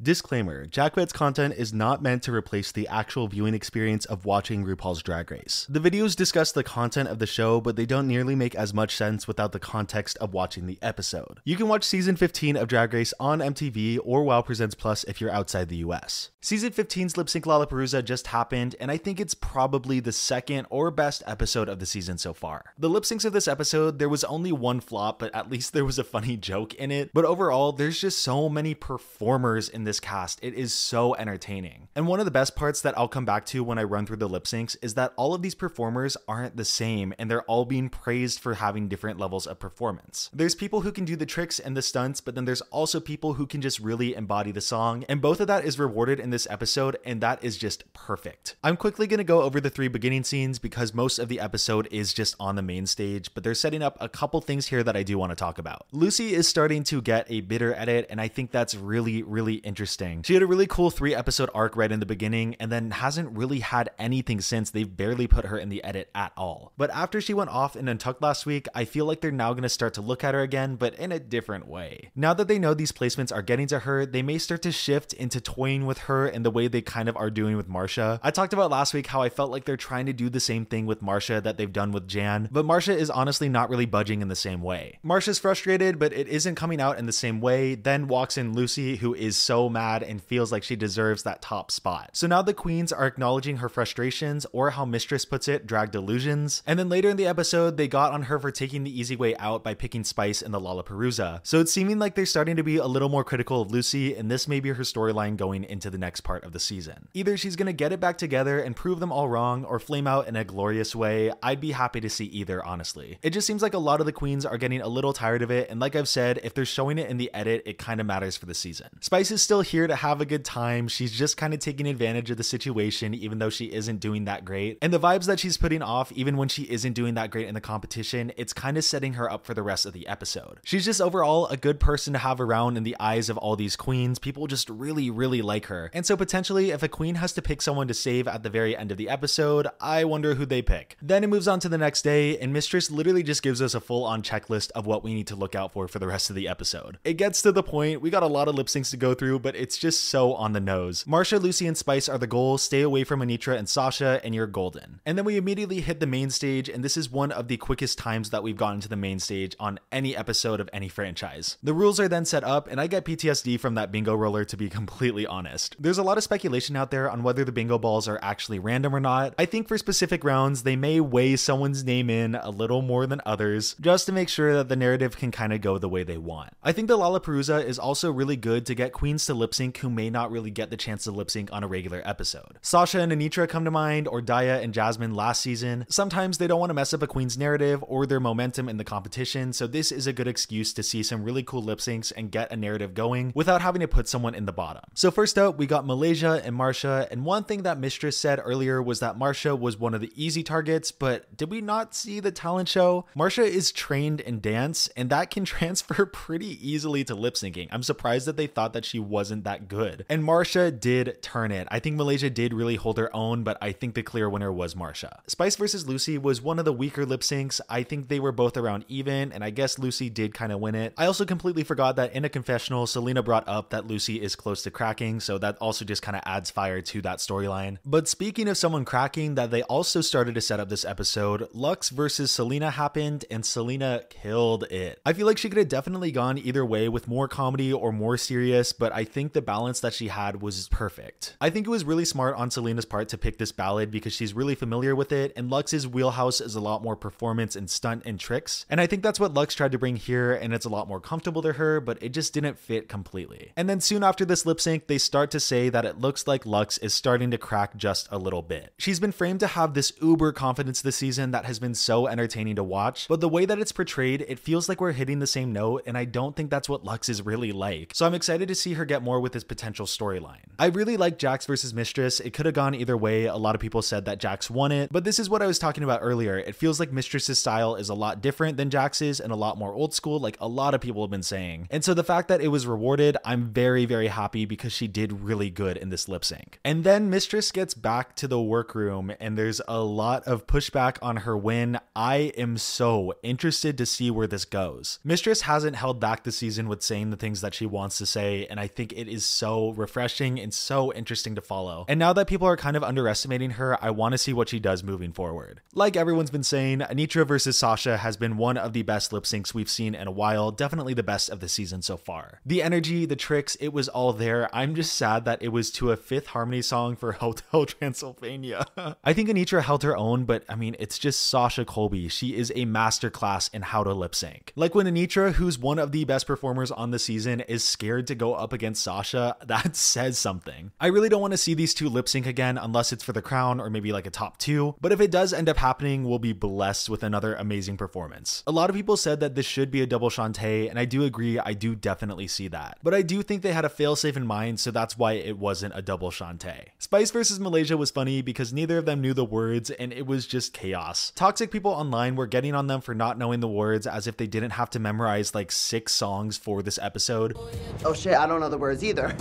Disclaimer JackFed's content is not meant to replace the actual viewing experience of watching RuPaul's Drag Race. The videos discuss the content of the show, but they don't nearly make as much sense without the context of watching the episode. You can watch season 15 of Drag Race on MTV or WoW Presents Plus if you're outside the US. Season 15's Lip Sync Lalaparuza just happened, and I think it's probably the second or best episode of the season so far. The lip syncs of this episode, there was only one flop, but at least there was a funny joke in it. But overall, there's just so many performers in this cast. It is so entertaining. And one of the best parts that I'll come back to when I run through the lip syncs is that all of these performers aren't the same and they're all being praised for having different levels of performance. There's people who can do the tricks and the stunts, but then there's also people who can just really embody the song. And both of that is rewarded in this episode, and that is just perfect. I'm quickly gonna go over the three beginning scenes because most of the episode is just on the main stage, but they're setting up a couple things here that I do want to talk about. Lucy is starting to get a bitter edit, and I think that's really, really interesting. She had a really cool three episode arc right in the beginning, and then hasn't really had anything since. They've barely put her in the edit at all. But after she went off in Untucked last week, I feel like they're now going to start to look at her again, but in a different way. Now that they know these placements are getting to her, they may start to shift into toying with her in the way they kind of are doing with Marcia. I talked about last week how I felt like they're trying to do the same thing with Marcia that they've done with Jan, but Marcia is honestly not really budging in the same way. Marcia's frustrated, but it isn't coming out in the same way. Then walks in Lucy, who is so mad and feels like she deserves that top spot. So now the queens are acknowledging her frustrations, or how Mistress puts it, drag delusions. And then later in the episode, they got on her for taking the easy way out by picking Spice in the Lalaparuza. So it's seeming like they're starting to be a little more critical of Lucy, and this may be her storyline going into the next part of the season. Either she's gonna get it back together and prove them all wrong, or flame out in a glorious way. I'd be happy to see either, honestly. It just seems like a lot of the queens are getting a little tired of it, and like I've said, if they're showing it in the edit, it kind of matters for the season. Spice is still here to have a good time. She's just kind of taking advantage of the situation, even though she isn't doing that great. And the vibes that she's putting off, even when she isn't doing that great in the competition, it's kind of setting her up for the rest of the episode. She's just overall a good person to have around in the eyes of all these queens. People just really, really like her. And so potentially, if a queen has to pick someone to save at the very end of the episode, I wonder who they pick. Then it moves on to the next day, and Mistress literally just gives us a full on checklist of what we need to look out for for the rest of the episode. It gets to the point, we got a lot of lip syncs to go through, but it's just so on the nose. Marcia, Lucy, and Spice are the goal, stay away from Anetra and Sasha, and you're golden. And then we immediately hit the main stage, and this is one of the quickest times that we've gotten to the main stage on any episode of any franchise. The rules are then set up, and I get PTSD from that bingo roller to be completely honest. There's a lot of speculation out there on whether the bingo balls are actually random or not. I think for specific rounds, they may weigh someone's name in a little more than others, just to make sure that the narrative can kind of go the way they want. I think the Lalaparuza is also really good to get queens to lip sync who may not really get the chance to lip sync on a regular episode. Sasha and Anetra come to mind, or Daya and Jasmine last season. Sometimes they don't want to mess up a queen's narrative or their momentum in the competition, so this is a good excuse to see some really cool lip syncs and get a narrative going without having to put someone in the bottom. So first up, we got Malaysia and Marcia, and one thing that Mistress said earlier was that Marcia was one of the easy targets, but did we not see the talent show? Marcia is trained in dance, and that can transfer pretty easily to lip syncing. I'm surprised that they thought that she wasn't that good. And Marcia did turn it. I think Malaysia did really hold her own, but I think the clear winner was Marcia. Spice versus Lucy was one of the weaker lip syncs. I think they were both around even, and I guess Lucy did kind of win it. I also completely forgot that in a confessional, Salina brought up that Lucy is close to cracking, so that also just kind of adds fire to that storyline. But speaking of someone cracking, that they also started to set up this episode, Luxx versus Salina happened, and Salina killed it. I feel like she could have definitely gone either way with more comedy or more serious, but I think the balance that she had was perfect. I think it was really smart on Salina's part to pick this ballad because she's really familiar with it, and Luxx's wheelhouse is a lot more performance and stunt and tricks. And I think that's what Luxx tried to bring here, and it's a lot more comfortable to her, but it just didn't fit completely. And then soon after this lip sync, they start to say that it looks like Luxx is starting to crack just a little bit. She's been framed to have this uber confidence this season that has been so entertaining to watch, but the way that it's portrayed, it feels like we're hitting the same note, and I don't think that's what Luxx is really like. So I'm excited to see her get more with this potential storyline. I really like Jax versus Mistress. It could have gone either way. A lot of people said that Jax won it, but this is what I was talking about earlier. It feels like Mistress's style is a lot different than Jax's and a lot more old school, like a lot of people have been saying. And so the fact that it was rewarded, I'm very, very happy because she did really good in this lip sync. And then Mistress gets back to the workroom and there's a lot of pushback on her win. I am so interested to see where this goes. Mistress hasn't held back the season with saying the things that she wants to say, and I think it is so refreshing and so interesting to follow. And now that people are kind of underestimating her, I want to see what she does moving forward. Like everyone's been saying, Anetra versus Sasha has been one of the best lip syncs we've seen in a while, definitely the best of the season so far. The energy, the tricks, it was all there. I'm just sad that it was to a Fifth Harmony song for Hotel Transylvania. I think Anetra held her own, but I mean, it's just Sasha Colby. She is a masterclass in how to lip sync. Like when Anetra, who's one of the best performers on the season, is scared to go up against Sasha, that says something. I really don't want to see these two lip sync again unless it's for the crown or maybe like a top two, but if it does end up happening, we'll be blessed with another amazing performance. A lot of people said that this should be a double Shantay, and I do agree, I do definitely see that. But I do think they had a failsafe in mind, so that's why it wasn't a double Shantay. Spice versus Malaysia was funny because neither of them knew the words and it was just chaos. Toxic people online were getting on them for not knowing the words as if they didn't have to memorize like six songs for this episode. Oh shit, I don't know the words either.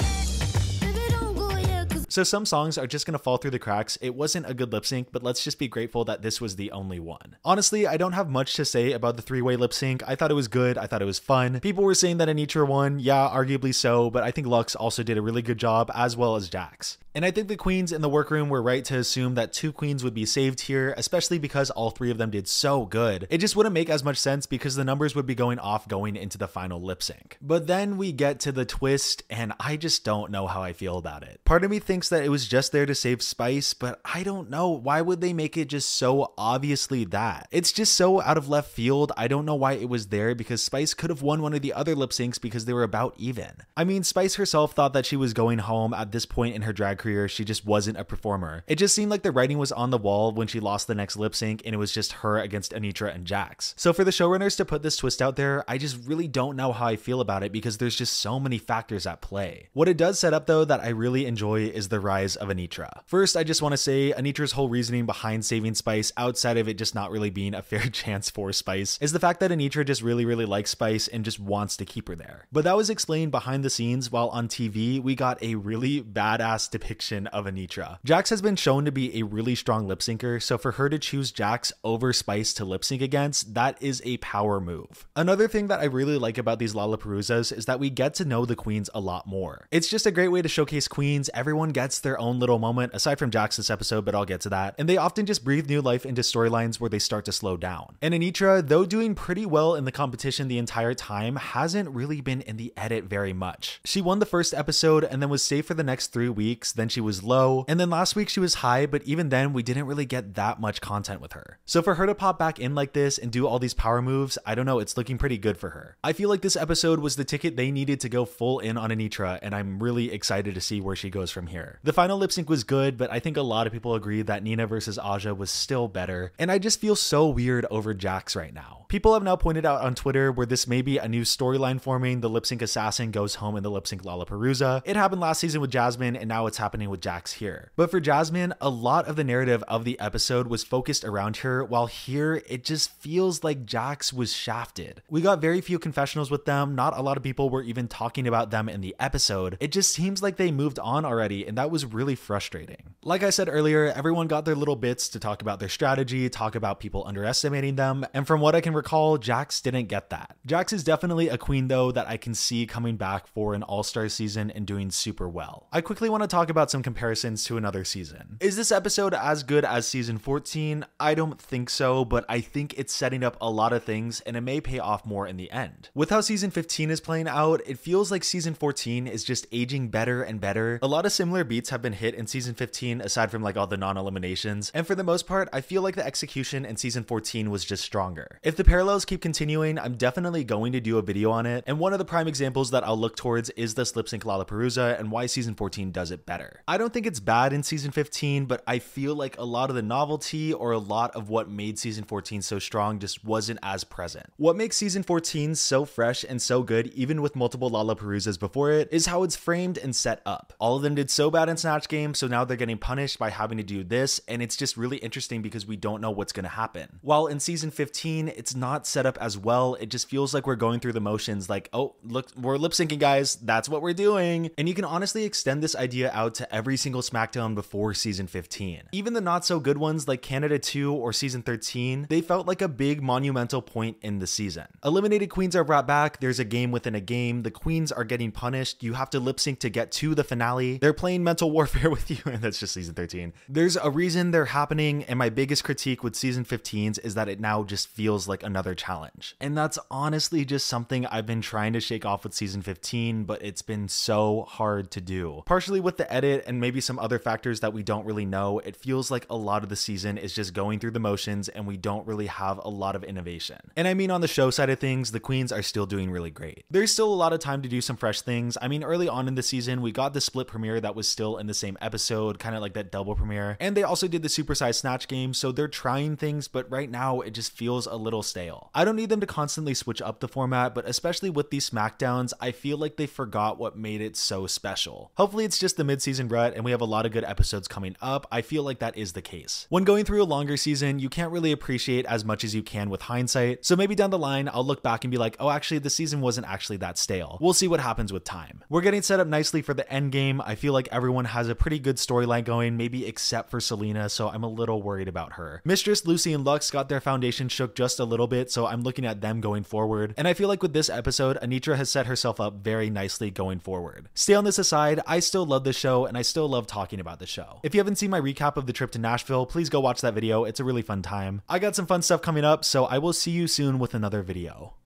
So some songs are just gonna fall through the cracks. It wasn't a good lip sync, but let's just be grateful that this was the only one. Honestly, I don't have much to say about the three way lip sync. I thought it was good. I thought it was fun. People were saying that Anetra won. Yeah, arguably so, but I think Luxx also did a really good job as well as Jax. And I think the queens in the workroom were right to assume that two queens would be saved here, especially because all three of them did so good. It just wouldn't make as much sense because the numbers would be going off going into the final lip sync. But then we get to the twist, and I just don't know how I feel about it. Part of me thinks that it was just there to save Spice, but I don't know. Why would they make it just so obviously that? It's just so out of left field. I don't know why it was there because Spice could have won one of the other lip syncs because they were about even. I mean, Spice herself thought that she was going home at this point in her drag career. She just wasn't a performer. It just seemed like the writing was on the wall when she lost the next lip sync and it was just her against Anetra and Jax. So for the showrunners to put this twist out there, I just really don't know how I feel about it because there's just so many factors at play. What it does set up though that I really enjoy is the rise of Anetra. First, I just want to say Anetra's whole reasoning behind saving Spice outside of it just not really being a fair chance for Spice is the fact that Anetra just really really likes Spice and just wants to keep her there. But that was explained behind the scenes while on TV we got a really badass depiction of Anetra. Jax has been shown to be a really strong lip syncer, so for her to choose Jax over Spice to lip sync against, that is a power move. Another thing that I really like about these Lalaparuzas is that we get to know the queens a lot more. It's just a great way to showcase queens, everyone gets their own little moment, aside from Jax this episode, but I'll get to that. And they often just breathe new life into storylines where they start to slow down. And Anetra, though doing pretty well in the competition the entire time, hasn't really been in the edit very much. She won the first episode and then was safe for the next three weeks, then she was low, and then last week she was high, but even then we didn't really get that much content with her. So for her to pop back in like this and do all these power moves, I don't know, it's looking pretty good for her. I feel like this episode was the ticket they needed to go full in on Anetra, and I'm really excited to see where she goes from here. The final lip sync was good, but I think a lot of people agree that Nina versus Aja was still better, and I just feel so weird over Jax right now. People have now pointed out on Twitter where this may be a new storyline forming. The lip sync assassin goes home in the lip sync Lalaparuza. It happened last season with Jasmine, and now it's happening with Jax here. But for Jasmine, a lot of the narrative of the episode was focused around her, while here it just feels like Jax was shafted. We got very few confessionals with them, not a lot of people were even talking about them in the episode. It just seems like they moved on already, and that was really frustrating. Like I said earlier, everyone got their little bits to talk about their strategy, talk about people underestimating them, and from what I can recall, Jax didn't get that. Jax is definitely a queen though that I can see coming back for an all-star season and doing super well. I quickly want to talk about some comparisons to another season. Is this episode as good as season 14? I don't think so, but I think it's setting up a lot of things and it may pay off more in the end. With how season 15 is playing out, it feels like season 14 is just aging better and better. A lot of similar beats have been hit in season 15 aside from like all the non-eliminations, and for the most part, I feel like the execution in season 14 was just stronger. If the parallels keep continuing, I'm definitely going to do a video on it, and one of the prime examples that I'll look towards is this lip sync Lalaparuza and why season 14 does it better. I don't think it's bad in season 15, but I feel like a lot of the novelty or a lot of what made season 14 so strong just wasn't as present. What makes season 14 so fresh and so good, even with multiple Lalaparuzas before it, is how it's framed and set up. All of them did so bad in Snatch Game, so now they're getting punished by having to do this, and it's just really interesting because we don't know what's gonna happen. While in season 15, it's not set up as well, it just feels like we're going through the motions like, oh, look, we're lip syncing, guys, that's what we're doing. And you can honestly extend this idea out to every single SmackDown before season 15. Even the not so good ones like Canada 2 or season 13, they felt like a big monumental point in the season. Eliminated queens are brought back, there's a game within a game, the queens are getting punished, you have to lip sync to get to the finale. They're playing mental warfare with you, and that's just season 13. There's a reason they're happening, and my biggest critique with season 15s is that it now just feels like another challenge. And that's honestly just something I've been trying to shake off with season 15, but it's been so hard to do. Partially with the edit and maybe some other factors that we don't really know, it feels like a lot of the season is just going through the motions and we don't really have a lot of innovation. And I mean, on the show side of things, the queens are still doing really great. There's still a lot of time to do some fresh things. I mean, early on in the season, we got the split premiere that was still in the same episode, kind of like that double premiere. And they also did the supersized snatch game, so they're trying things, but right now it just feels a little stale. I don't need them to constantly switch up the format, but especially with these SmackDowns, I feel like they forgot what made it so special. Hopefully, it's just the mid-season rut and we have a lot of good episodes coming up. I feel like that is the case. When going through a longer season, you can't really appreciate as much as you can with hindsight. So maybe down the line, I'll look back and be like, oh, actually, the season wasn't actually that stale. We'll see what happens with time. We're getting set up nicely for the end game. I feel like everyone has a pretty good storyline going, maybe except for Salina, so I'm a little worried about her. Mistress, Lucy, and Luxx got their foundation shook just a little bit, so I'm looking at them going forward. And I feel like with this episode, Anetra has set herself up very nicely going forward. Stay on this aside, I still love the show and I still love talking about the show. If you haven't seen my recap of the trip to Nashville, please go watch that video. It's a really fun time. I got some fun stuff coming up, so I will see you soon with another video.